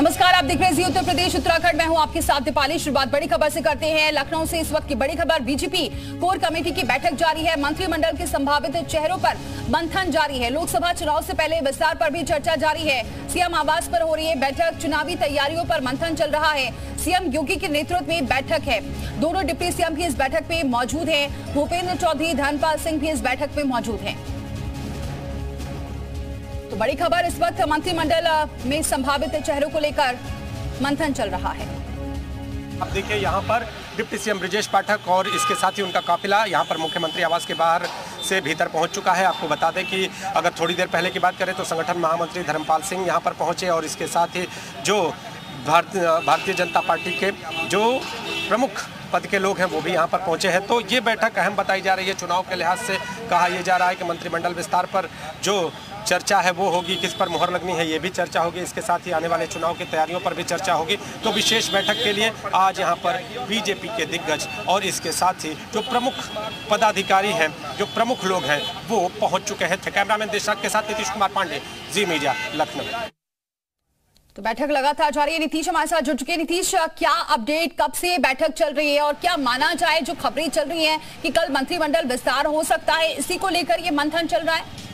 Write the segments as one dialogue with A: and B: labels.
A: नमस्कार, आप देख रहे हैं उत्तर प्रदेश, उत्तराखंड। में हूँ आपके साथ दीपाली। शुरुआत बड़ी खबर से करते हैं। लखनऊ से इस वक्त की बड़ी खबर, बीजेपी कोर कमेटी की बैठक जारी है। मंत्रिमंडल के संभावित चेहरों पर मंथन जारी है। लोकसभा चुनाव से पहले विस्तार पर भी चर्चा जारी है। सीएम आवास पर हो रही है बैठक। चुनावी तैयारियों पर मंथन चल रहा है। सीएम योगी के नेतृत्व में बैठक है। दोनों डिप्टी सीएम भी इस बैठक में मौजूद है। भूपेंद्र चौधरी धनपाल सिंह भी इस बैठक में मौजूद है। तो बड़ी खबर इस वक्त मंत्रिमंडल में संभावित चेहरों को लेकर मंथन चल रहा है।
B: आप देखिए, यहाँ पर डिप्टी सीएम ब्रिजेश पाठक और इसके साथ ही उनका काफिला यहाँ पर मुख्यमंत्री आवास के बाहर से भीतर पहुँच चुका है। आपको बता दें कि अगर थोड़ी देर पहले की बात करें तो संगठन महामंत्री धर्मपाल सिंह यहाँ पर पहुँचे और इसके साथ ही जो भारतीय भारतीय जनता पार्टी के जो प्रमुख पद के लोग हैं वो भी यहाँ पर पहुँचे हैं। तो ये बैठक अहम बताई जा रही है। चुनाव के लिहाज से कहा यह जा रहा है कि मंत्रिमंडल विस्तार पर जो चर्चा है, वो होगी किस पर मुहर लगनी है, ये भी चर्चा होगी। इसके साथ ही आने वाले चुनाव की तैयारियों पर भी चर्चा होगी। तो विशेष बैठक के लिए आज यहाँ पर बीजेपी के दिग्गज और इसके साथ ही जो प्रमुख पदाधिकारी हैं, जो प्रमुख लोग हैं, वो पहुँच चुके हैं। कैमरामैन देशराज के साथ नीतीश कुमार पांडे, जी मीडिया, लखनऊ।
A: तो बैठक लगातार जारी है। नीतीश, हमारे साथ जुड़ चुके हैं। नीतीश, क्या अपडेट, कब से बैठक चल रही है और क्या माना जाए, जो खबरें चल रही हैं कि कल मंत्रिमंडल विस्तार हो सकता है, इसी को लेकर ये मंथन चल रहा है?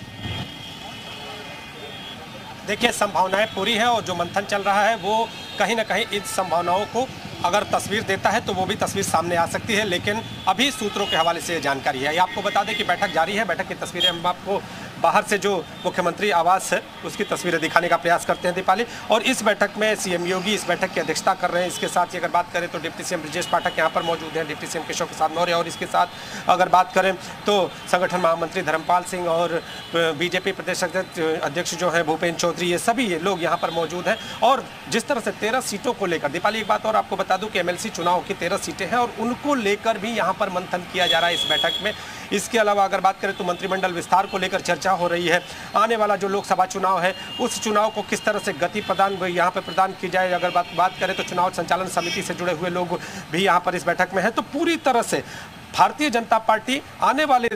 B: देखिए, संभावनाएँ पूरी है और जो मंथन चल रहा है, वो कहीं ना कहीं इन संभावनाओं को अगर तस्वीर देता है तो वो भी तस्वीर सामने आ सकती है, लेकिन अभी सूत्रों के हवाले से ये जानकारी है। ये आपको बता दें कि बैठक जारी है। बैठक की तस्वीरें हम आपको बाहर से जो मुख्यमंत्री आवास है, उसकी तस्वीरें दिखाने का प्रयास करते हैं दीपाली। और इस बैठक में सीएम योगी इस बैठक की अध्यक्षता कर रहे हैं। इसके साथ ही अगर बात करें तो डिप्टी सीएम ब्रजेश पाठक यहाँ पर मौजूद हैं। डिप्टी सीएम केशव प्रसाद मौर्य और इसके साथ अगर बात करें तो संगठन महामंत्री धर्मपाल सिंह और बीजेपी प्रदेश अध्यक्ष जो है भूपेन्द्र चौधरी, ये सभी ये लोग यहाँ पर मौजूद हैं। और जिस तरह से तेरह सीटों को लेकर दीपाली, एक बात और आपको बता दूँ कि एमएलसी चुनाव की तेरह सीटें हैं और उनको लेकर भी यहाँ पर मंथन किया जा रहा है इस बैठक में। इसके अलावा अगर बात करें तो मंत्रिमंडल विस्तार को लेकर चर्चा हो रही है। आने वाला जो लोकसभा चुनाव है, उस चुनाव को किस तरह से गति प्रदान यहाँ पर प्रदान की जाए, अगर बात बात करें तो चुनाव संचालन समिति से जुड़े हुए लोग भी यहाँ पर इस बैठक में हैं। तो पूरी तरह से भारतीय जनता पार्टी आने वाले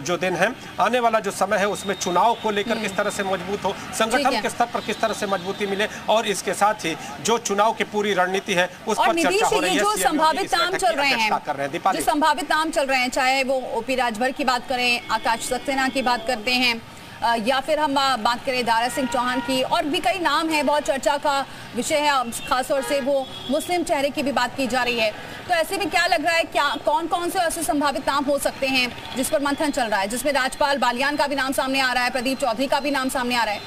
B: जो दिन है आने वाला जो समय है उसमें चुनाव को लेकर किस तरह से मज़बूत हो संगठन के स्तर पर किस तरह से मजबूती मिले और इसके साथ ही जो चुनाव की पूरी रणनीति है उस पर चर्चा हो रही है
A: जो संभावित नाम चल रहे हैं जो संभावित नाम चल रहे हैं चाहे वो ओपी राजभर की बात करें आकाश सक्सेना की बात करते हैं या फिर हम बात करें दारा सिंह चौहान की, और भी कई नाम है, बहुत चर्चा का विषय है खासतौर से वो मुस्लिम चेहरे की भी बात की जा रही है। तो ऐसे में क्या लग रहा है, क्या कौन कौन से ऐसे संभावित नाम हो सकते हैं जिस पर मंथन चल रहा है, जिसमें राजपाल बालियान का भी नाम सामने आ रहा है, प्रदीप चौधरी का भी नाम सामने आ रहा है?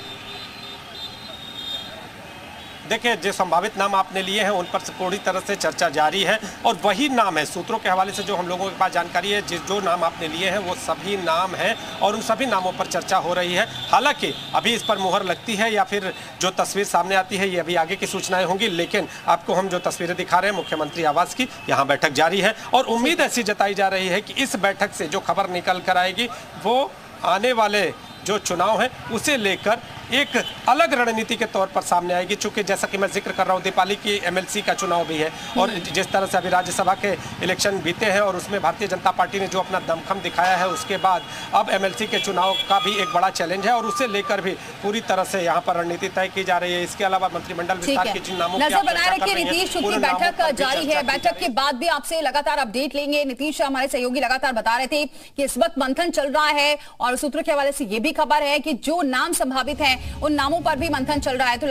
B: देखिए, जो संभावित नाम आपने लिए हैं, उन पर पूरी तरह से चर्चा जारी है और वही नाम है, सूत्रों के हवाले से जो हम लोगों के पास जानकारी है, जिस जो नाम आपने लिए हैं, वो सभी नाम हैं और उन सभी नामों पर चर्चा हो रही है। हालाँकि अभी इस पर मुहर लगती है या फिर जो तस्वीर सामने आती है, ये अभी आगे की सूचनाएँ होंगी, लेकिन आपको हम जो तस्वीरें दिखा रहे हैं, मुख्यमंत्री आवास की, यहाँ बैठक जारी है और उम्मीद ऐसी जताई जा रही है कि इस बैठक से जो खबर निकल कर आएगी, वो आने वाले जो चुनाव है, उसे लेकर एक अलग रणनीति के तौर पर सामने आएगी चूँकि जैसा कि मैं ज़िक्र कर रहा हूँ दीपाली की एमएलसी का चुनाव भी है और जिस तरह से अभी राज्यसभा के इलेक्शन बीते हैं और उसमें भारतीय जनता पार्टी ने जो अपना दमखम दिखाया है उसके बाद अब एमएलसी के चुनाव का भी एक बड़ा चैलेंज है और उसे लेकर भी पूरी तरह से यहाँ पर रणनीति तय की जा रही है। इसके अलावा मंत्रिमंडल विस्तार के जिन नामों
A: नीतीश बैठक जारी है। बैठक के बाद भी आपसे लगातार अपडेट लेंगे। नीतीश हमारे सहयोगी लगातार बता रहे थे कि इस वक्त मंथन चल रहा है और सूत्रों के हवाले से ये भी खबर है कि जो नाम संभावित है उन नामों पर भी मंथन चल रहा है। तो